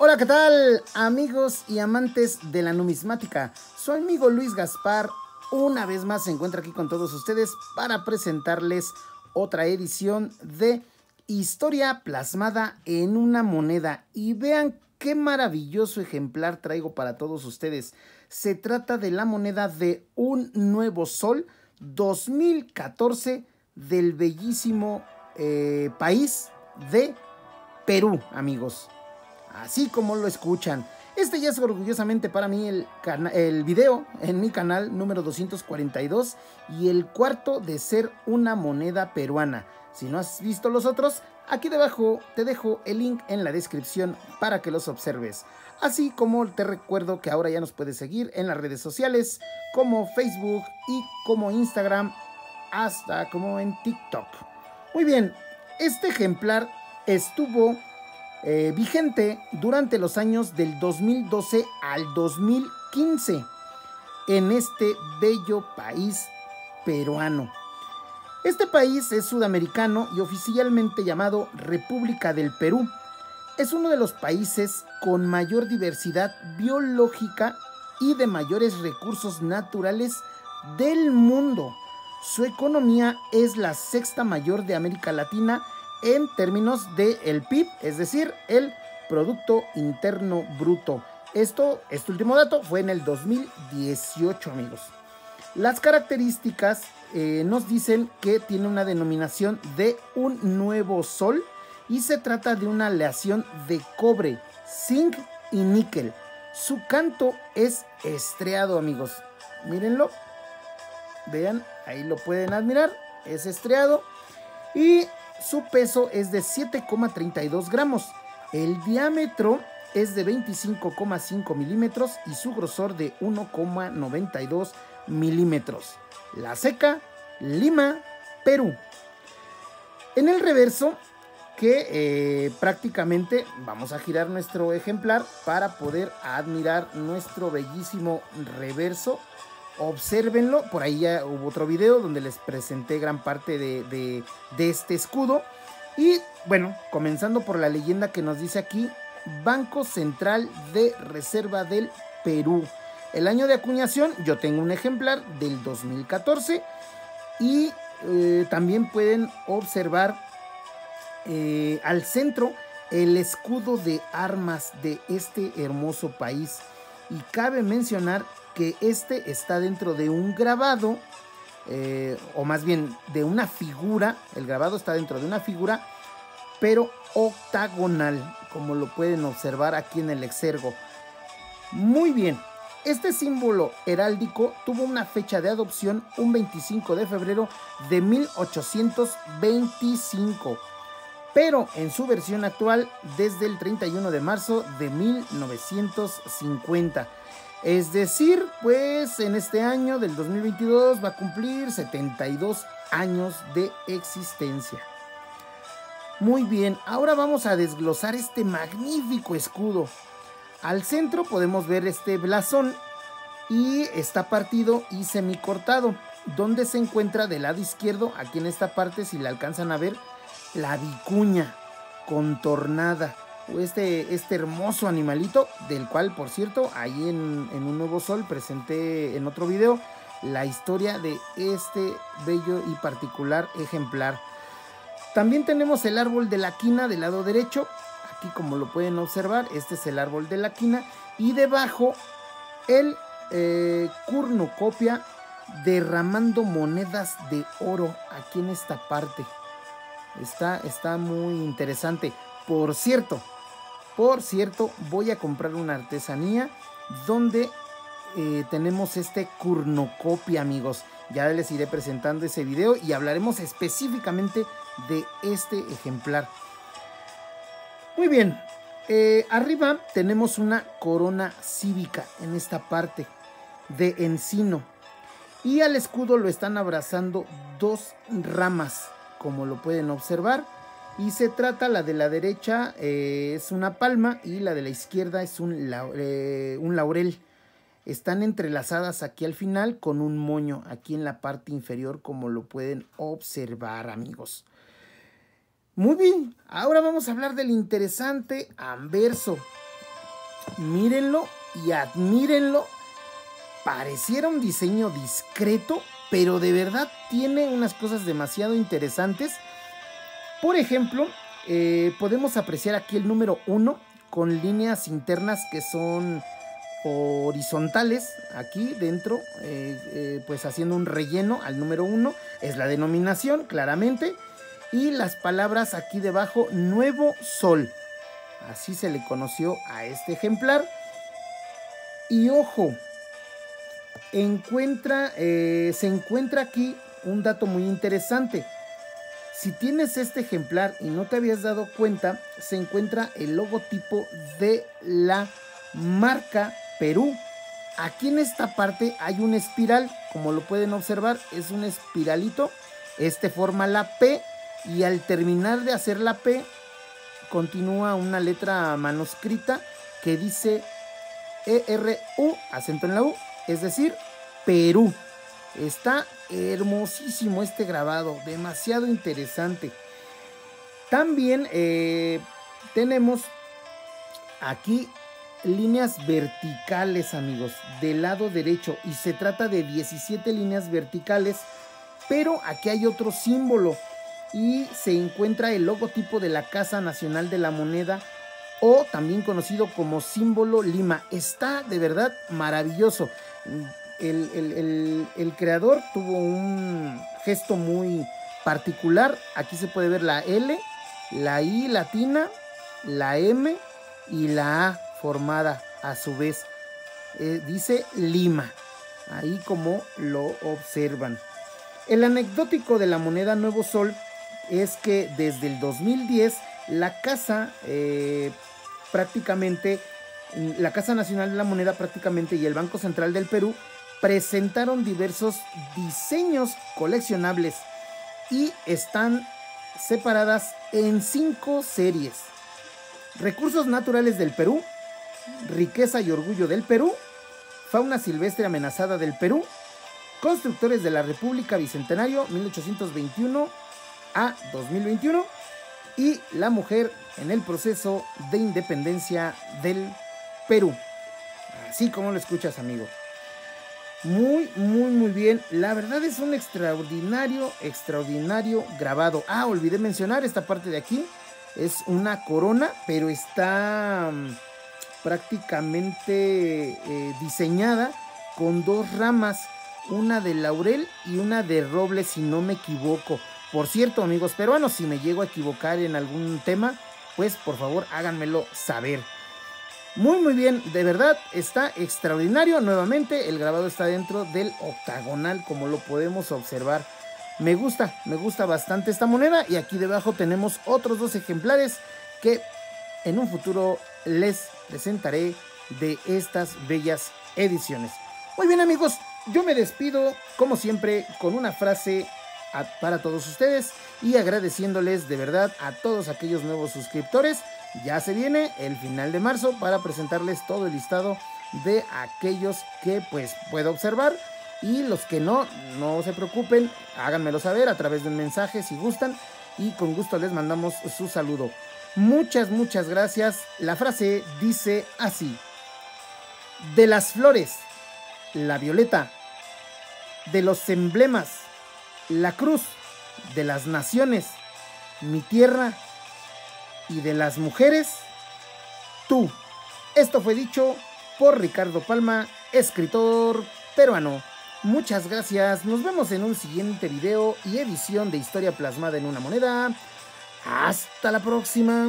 Hola, ¿qué tal amigos y amantes de la numismática? Su amigo Luis Gaspar una vez más se encuentra aquí con todos ustedes para presentarles otra edición de Historia plasmada en una moneda. Y vean qué maravilloso ejemplar traigo para todos ustedes. Se trata de la moneda de un nuevo sol 2014 del bellísimo eh, país de Perú, amigos así como lo escuchan. Este ya es orgullosamente para mí el, video en mi canal número 242 y el cuarto de ser una moneda peruana. Si no has visto los otros, aquí debajo te dejo el link en la descripción para que los observes. Así como te recuerdo que ahora ya nos puedes seguir en las redes sociales como Facebook y como Instagram, hasta como en TikTok. Muy bien, este ejemplar estuvo eh, vigente durante los años del 2012 al 2015 en este bello país peruano. Este país es sudamericano y oficialmente llamado República del Perú. Es uno de los países con mayor diversidad biológica y de mayores recursos naturales del mundo. Su economía es la sexta mayor de América Latina en términos del el PIB, es decir, el Producto Interno Bruto. Esto, este último dato fue en el 2018, amigos. Las características eh, nos dicen que tiene una denominación de un nuevo sol y se trata de una aleación de cobre, zinc y níquel. Su canto es estriado, amigos. Mírenlo. Vean, ahí lo pueden admirar. Es estriado. Y su peso es de 7,32 gramos. El diámetro es de 25,5 milímetros y su grosor de 1,92 milímetros. La seca, Lima, Perú. En el reverso, que eh, prácticamente vamos a girar nuestro ejemplar para poder admirar nuestro bellísimo reverso obsérvenlo, por ahí ya hubo otro video donde les presenté gran parte de, este escudo. Y bueno, comenzando por la leyenda que nos dice aquí, Banco Central de Reserva del Perú. El año de acuñación, yo tengo un ejemplar del 2014 y eh, también pueden observar eh, al centro el escudo de armas de este hermoso país. Y cabe mencionar que este está dentro de un grabado, eh, o más bien de una figura, el grabado está dentro de una figura, pero octagonal, como lo pueden observar aquí en el exergo. Muy bien, este símbolo heráldico tuvo una fecha de adopción un 25 de febrero de 1825, pero en su versión actual desde el 31 de marzo de 1950. Es decir, pues en este año del 2022 va a cumplir 72 años de existencia. Muy bien, ahora vamos a desglosar este magnífico escudo. Al centro podemos ver este blasón y está partido y semicortado, donde se encuentra del lado izquierdo, aquí en esta parte, si la alcanzan a ver, la vicuña contornada este, este hermoso animalito, del cual, por cierto, ahí en, Un Nuevo Sol presenté en otro video la historia de este bello y particular ejemplar. También tenemos el árbol de la quina del lado derecho. Aquí como lo pueden observar, este es el árbol de la quina. Y debajo el eh, derramando monedas de oro aquí en esta parte. Está, está muy interesante. Por cierto, por cierto, voy a comprar una artesanía donde eh, tenemos este curnocopia, amigos. Ya les iré presentando ese video y hablaremos específicamente de este ejemplar. Muy bien, eh, arriba tenemos una corona cívica en esta parte de encino. Y al escudo lo están abrazando dos ramas, como lo pueden observar. Y se trata, la de la derecha eh, es una palma y la de la izquierda es un, eh, un laurel. Están entrelazadas aquí al final con un moño aquí en la parte inferior como lo pueden observar amigos. Muy bien, ahora vamos a hablar del interesante anverso. mírenlo y admírenlo. Pareciera un diseño discreto, pero de verdad tiene unas cosas demasiado interesantes. Por ejemplo, eh, podemos apreciar aquí el número 1 con líneas internas que son horizontales aquí dentro, eh, eh, pues haciendo un relleno al número 1, es la denominación claramente, y las palabras aquí debajo, nuevo sol, así se le conoció a este ejemplar, y ojo, encuentra, se encuentra aquí un dato muy interesante, si tienes este ejemplar y no te habías dado cuenta, se encuentra el logotipo de la marca Perú. Aquí en esta parte hay una espiral, como lo pueden observar, es un espiralito. Este forma la P y al terminar de hacer la P continúa una letra manuscrita que dice ERU, acento en la U, es decir, Perú. Está hermosísimo este grabado, demasiado interesante. También eh, tenemos aquí líneas verticales, amigos, del lado derecho. Y se trata de 17 líneas verticales. Pero aquí hay otro símbolo. Y se encuentra el logotipo de la Casa Nacional de la Moneda. O también conocido como símbolo Lima. Está de verdad maravilloso. El, el creador tuvo un gesto muy particular. Aquí se puede ver la L, la I latina, la M y la A formada a su vez. Eh, dice Lima, ahí como lo observan. El anecdótico de la moneda Nuevo Sol es que desde el 2010 la Casa eh, prácticamente, la Casa Nacional de la Moneda prácticamente y el Banco Central del Perú presentaron diversos diseños coleccionables y están separadas en cinco series. Recursos naturales del Perú, riqueza y orgullo del Perú, fauna silvestre amenazada del Perú, constructores de la República Bicentenario 1821 a 2021 y la mujer en el proceso de independencia del Perú. Así como lo escuchas, amigo. Muy, muy, muy bien. La verdad es un extraordinario, extraordinario grabado. Ah, olvidé mencionar esta parte de aquí. Es una corona, pero está mm, prácticamente eh, diseñada con dos ramas, una de laurel y una de roble, si no me equivoco. Por cierto, amigos peruanos, si me llego a equivocar en algún tema, pues por favor háganmelo saber. Muy muy bien, de verdad está extraordinario. Nuevamente el grabado está dentro del octagonal como lo podemos observar. Me gusta, me gusta bastante esta moneda y aquí debajo tenemos otros dos ejemplares que en un futuro les presentaré de estas bellas ediciones. Muy bien amigos, yo me despido como siempre con una frase para todos ustedes y agradeciéndoles de verdad a todos aquellos nuevos suscriptores. Ya se viene el final de marzo para presentarles todo el listado de aquellos que pues puedo observar y los que no, no se preocupen, háganmelo saber a través de un mensaje si gustan y con gusto les mandamos su saludo. Muchas, muchas gracias. La frase dice así. De las flores, la violeta. De los emblemas, la cruz. De las naciones, mi tierra. Y de las mujeres, tú. Esto fue dicho por Ricardo Palma, escritor peruano. Muchas gracias, nos vemos en un siguiente video y edición de Historia Plasmada en una Moneda. Hasta la próxima.